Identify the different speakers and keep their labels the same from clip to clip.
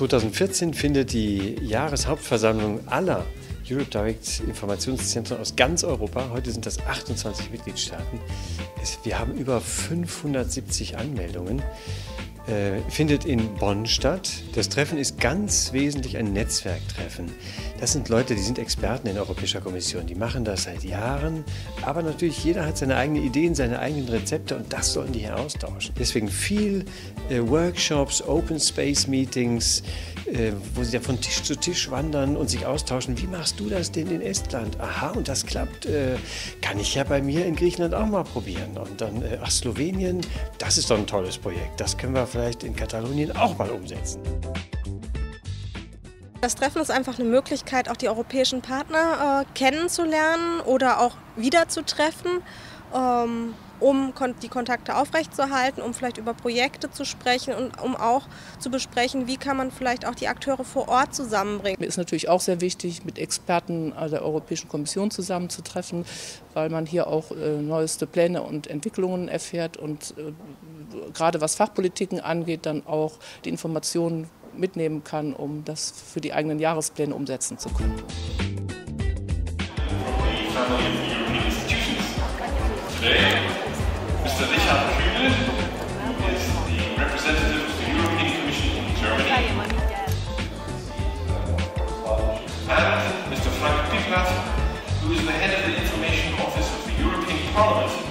Speaker 1: 2014 findet die Jahreshauptversammlung aller Europe Direct Informationszentren aus ganz Europa. Heute sind das 28 Mitgliedstaaten. Wir haben über 570 Anmeldungen. Äh, findet in Bonn statt. Das Treffen ist ganz wesentlich ein Netzwerktreffen. Das sind Leute, die sind Experten in der Europäischen Kommission. Die machen das seit Jahren. Aber natürlich, jeder hat seine eigenen Ideen, seine eigenen Rezepte und das sollen die hier austauschen. Deswegen viel äh, Workshops, Open Space Meetings, äh, wo sie ja von Tisch zu Tisch wandern und sich austauschen. Wie machst du das denn in Estland? Aha, und das klappt. Äh, kann ich ja bei mir in Griechenland auch mal probieren. Und dann, äh, ach, Slowenien, das ist doch ein tolles Projekt. Das können wir vielleicht in Katalonien auch mal umsetzen.
Speaker 2: Das Treffen ist einfach eine Möglichkeit, auch die europäischen Partner äh, kennenzulernen oder auch wiederzutreffen. Ähm, um die Kontakte aufrechtzuerhalten, um vielleicht über Projekte zu sprechen und um auch zu besprechen, wie kann man vielleicht auch die Akteure vor Ort zusammenbringen.
Speaker 3: Mir ist natürlich auch sehr wichtig, mit Experten der Europäischen Kommission zusammenzutreffen, weil man hier auch äh, neueste Pläne und Entwicklungen erfährt und äh, gerade was Fachpolitiken angeht, dann auch die Informationen mitnehmen kann, um das für die eigenen Jahrespläne umsetzen zu können. Today, Mr. Richard Kühne is the representative of the European Commission in Germany. And Mr. Frank Picknat, who is the head of the Information Office of the European Parliament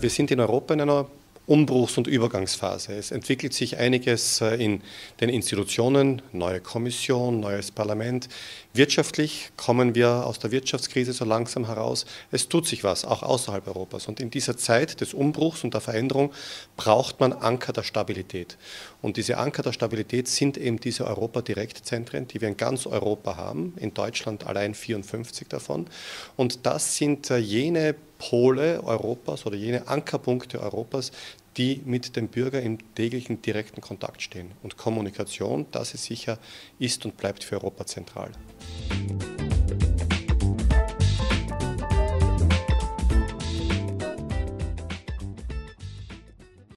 Speaker 4: Wir sind in Europa in einer Umbruchs- und Übergangsphase. Es entwickelt sich einiges äh, in den Institutionen, neue Kommission, neues Parlament. Wirtschaftlich kommen wir aus der Wirtschaftskrise so langsam heraus. Es tut sich was, auch außerhalb Europas. Und in dieser Zeit des Umbruchs und der Veränderung braucht man Anker der Stabilität. Und diese Anker der Stabilität sind eben diese Europa-Direktzentren, die wir in ganz Europa haben, in Deutschland allein 54 davon. Und das sind äh, jene Pole Europas oder jene Ankerpunkte Europas, die mit dem Bürger im täglichen direkten Kontakt stehen. Und Kommunikation, das ist sicher, ist und bleibt für Europa zentral.